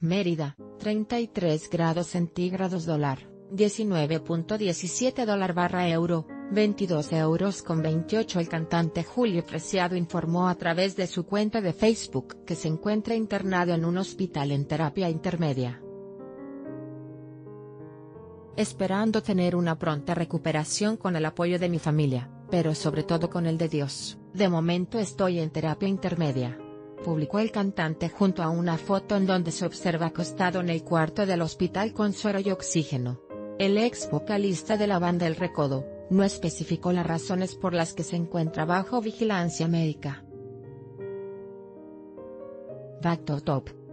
Mérida, 33 grados centígrados dólar, 19.17 dólar barra euro, 22 euros con 28 El cantante Julio Preciado informó a través de su cuenta de Facebook que se encuentra internado en un hospital en terapia intermedia. Esperando tener una pronta recuperación con el apoyo de mi familia, pero sobre todo con el de Dios, de momento estoy en terapia intermedia publicó el cantante junto a una foto en donde se observa acostado en el cuarto del hospital con suero y oxígeno. El ex vocalista de la banda El Recodo, no especificó las razones por las que se encuentra bajo vigilancia médica. Top